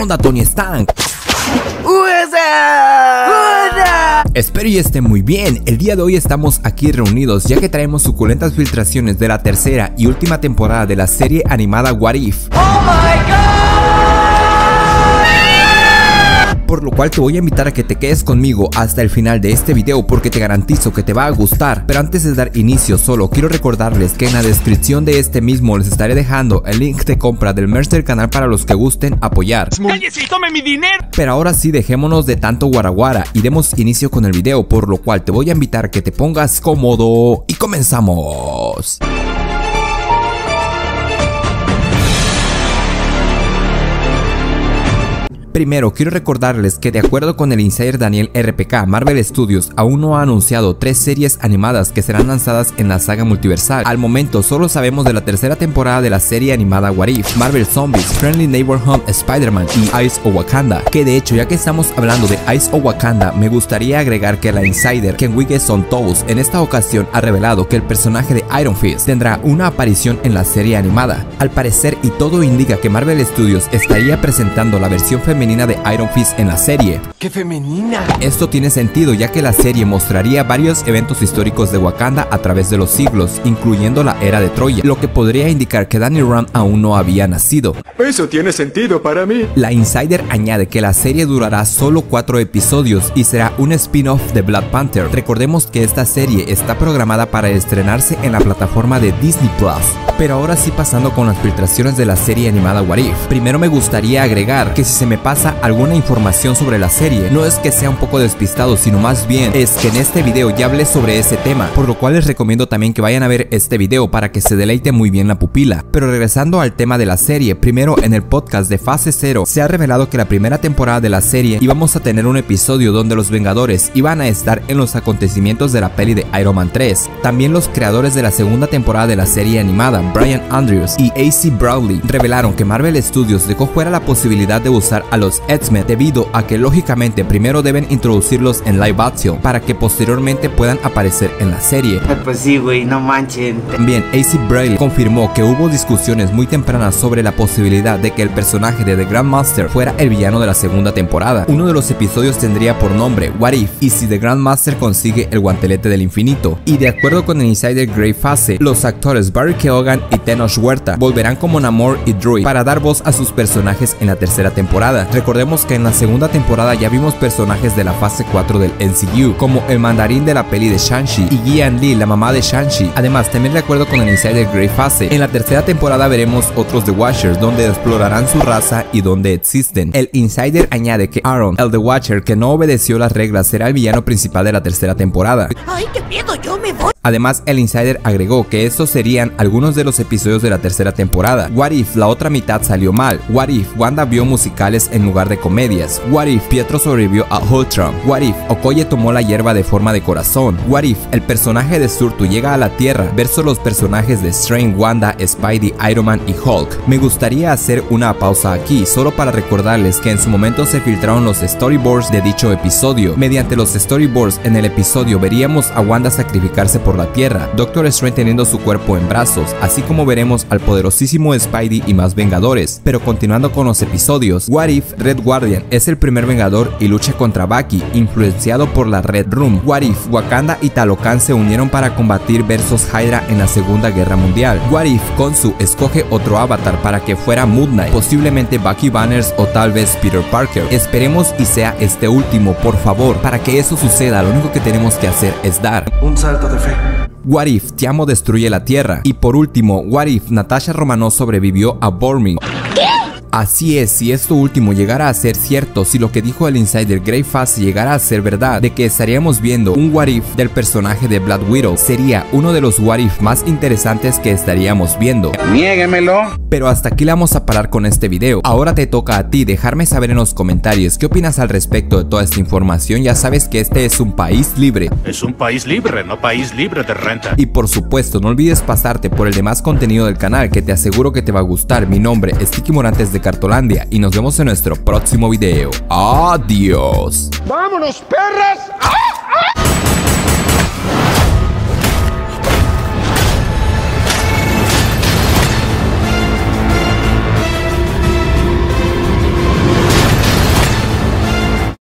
onda Tony Stank? Espero y esté muy bien, el día de hoy estamos aquí reunidos ya que traemos suculentas filtraciones de la tercera y última temporada de la serie animada What If. ¡Oh my God! Por lo cual te voy a invitar a que te quedes conmigo hasta el final de este video porque te garantizo que te va a gustar. Pero antes de dar inicio solo quiero recordarles que en la descripción de este mismo les estaré dejando el link de compra del merch del canal para los que gusten apoyar. ¡Cállese y tome mi dinero! Pero ahora sí dejémonos de tanto guaraguara y demos inicio con el video por lo cual te voy a invitar a que te pongas cómodo y comenzamos. Primero, quiero recordarles que de acuerdo con el insider Daniel RPK, Marvel Studios aún no ha anunciado tres series animadas que serán lanzadas en la saga multiversal. Al momento solo sabemos de la tercera temporada de la serie animada What If, Marvel Zombies, Friendly Neighborhood Spider-Man y Ice o Wakanda, que de hecho ya que estamos hablando de Ice o Wakanda, me gustaría agregar que la insider Ken Son Toes en esta ocasión ha revelado que el personaje de Iron Fist tendrá una aparición en la serie animada. Al parecer y todo indica que Marvel Studios estaría presentando la versión femenina femenina de Iron Fist en la serie. ¡Qué femenina! Esto tiene sentido ya que la serie mostraría varios eventos históricos de Wakanda a través de los siglos, incluyendo la era de Troya, lo que podría indicar que Danny Rand aún no había nacido. Eso tiene sentido para mí. La insider añade que la serie durará solo cuatro episodios y será un spin-off de Black Panther. Recordemos que esta serie está programada para estrenarse en la plataforma de Disney Plus. Pero ahora sí pasando con las filtraciones de la serie animada What If. Primero me gustaría agregar que si se me pasa alguna información sobre la serie, no es que sea un poco despistado, sino más bien es que en este video ya hablé sobre ese tema, por lo cual les recomiendo también que vayan a ver este video para que se deleite muy bien la pupila. Pero regresando al tema de la serie, primero en el podcast de fase 0 se ha revelado que la primera temporada de la serie íbamos a tener un episodio donde los Vengadores iban a estar en los acontecimientos de la peli de Iron Man 3. También los creadores de la segunda temporada de la serie animada, Brian Andrews y AC Bradley, revelaron que Marvel Studios dejó fuera la posibilidad de usar a los X-Men debido a que lógicamente primero deben introducirlos en live action para que posteriormente puedan aparecer en la serie. Pues sí, güey, no manchen. También AC Bradley confirmó que hubo discusiones muy tempranas sobre la posibilidad de que el personaje de The Grandmaster fuera el villano de la segunda temporada. Uno de los episodios tendría por nombre What If y si The Grandmaster consigue el guantelete del infinito. Y de acuerdo con el insider Grey Fase, los actores Barry Keoghan y Tenoch Huerta volverán como Namor y Druid para dar voz a sus personajes en la tercera temporada. Recordemos que en la segunda temporada ya vimos personajes de la fase 4 del NCU, como el mandarín de la peli de Shang-Chi y Gian Lee, la mamá de Shang-Chi. Además, también de acuerdo con el insider Grey Fase, en la tercera temporada veremos otros The Watchers, donde explorarán su raza y donde existen. El insider añade que Aaron, el The Watcher que no obedeció las reglas, será el villano principal de la tercera temporada. ¡Ay, qué miedo! ¡Yo me voy! Además, el insider agregó que estos serían algunos de los episodios de la tercera temporada. What If la otra mitad salió mal. What If Wanda vio musicales en lugar de comedias. What If Pietro sobrevivió a Ultron. What If Okoye tomó la hierba de forma de corazón. What If el personaje de Surtu llega a la Tierra versus los personajes de Strange, Wanda, Spidey, Iron Man y Hulk. Me gustaría hacer una pausa aquí solo para recordarles que en su momento se filtraron los storyboards de dicho episodio. Mediante los storyboards en el episodio veríamos a Wanda sacrificarse por la Tierra, Doctor Strange teniendo su cuerpo en brazos, así como veremos al poderosísimo Spidey y más Vengadores. Pero continuando con los episodios, What If Red Guardian es el primer Vengador y lucha contra Bucky, influenciado por la Red Room. What If Wakanda y Talocan se unieron para combatir versus Hydra en la Segunda Guerra Mundial. What If Konsu escoge otro avatar para que fuera Moon Knight, posiblemente Bucky Banners o tal vez Peter Parker. Esperemos y sea este último, por favor. Para que eso suceda, lo único que tenemos que hacer es dar un salto de fe. What If Tiamo destruye la Tierra. Y por último, What If Natasha Romanoff sobrevivió a Borming. Así es, si esto último llegara a ser cierto, si lo que dijo el insider Grey Fast llegara a ser verdad, de que estaríamos viendo un what if del personaje de Black Widow, sería uno de los what if más interesantes que estaríamos viendo. Niéguemelo. Pero hasta aquí le vamos a parar con este video. Ahora te toca a ti dejarme saber en los comentarios qué opinas al respecto de toda esta información. Ya sabes que este es un país libre. Es un país libre, no país libre de renta. Y por supuesto, no olvides pasarte por el demás contenido del canal que te aseguro que te va a gustar. Mi nombre es Tiki Morantes de Cartolandia y nos vemos en nuestro próximo video. Adiós. ¡Vámonos, perras! ¡Ah! ¡Ah!